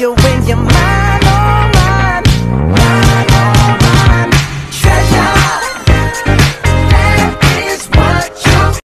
you in your mind